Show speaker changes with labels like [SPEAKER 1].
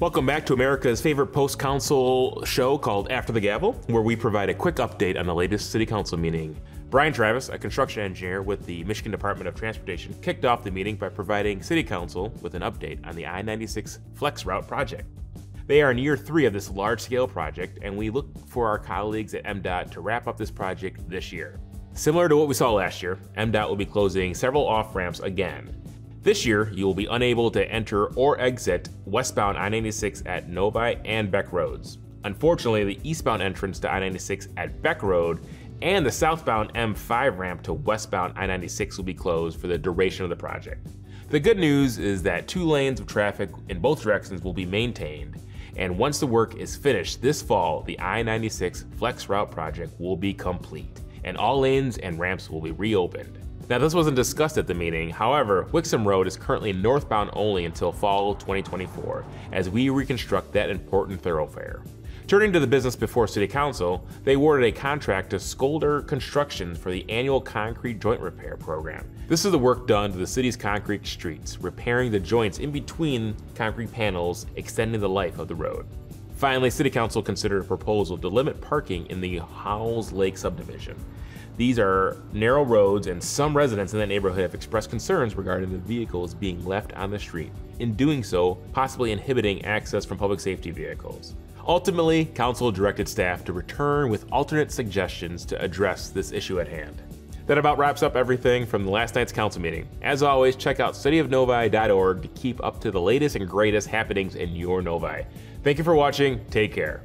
[SPEAKER 1] Welcome back to America's favorite post council show called After the Gavel, where we provide a quick update on the latest city council meeting. Brian Travis, a construction engineer with the Michigan Department of Transportation, kicked off the meeting by providing city council with an update on the I 96 Flex Route project. They are in year three of this large scale project, and we look for our colleagues at MDOT to wrap up this project this year. Similar to what we saw last year, MDOT will be closing several off ramps again, this year, you will be unable to enter or exit westbound I-96 at Novi and Beck Roads. Unfortunately, the eastbound entrance to I-96 at Beck Road and the southbound M5 ramp to westbound I-96 will be closed for the duration of the project. The good news is that two lanes of traffic in both directions will be maintained, and once the work is finished this fall, the I-96 Flex Route project will be complete, and all lanes and ramps will be reopened. Now this wasn't discussed at the meeting, however, Wixom Road is currently northbound only until fall 2024, as we reconstruct that important thoroughfare. Turning to the business before City Council, they awarded a contract to Skolder Construction for the annual concrete joint repair program. This is the work done to the city's concrete streets, repairing the joints in between concrete panels, extending the life of the road. Finally, City Council considered a proposal to limit parking in the Howells Lake subdivision. These are narrow roads, and some residents in that neighborhood have expressed concerns regarding the vehicles being left on the street, in doing so, possibly inhibiting access from public safety vehicles. Ultimately, Council directed staff to return with alternate suggestions to address this issue at hand. That about wraps up everything from last night's council meeting. As always, check out cityofnovi.org to keep up to the latest and greatest happenings in your Novi. Thank you for watching. Take care.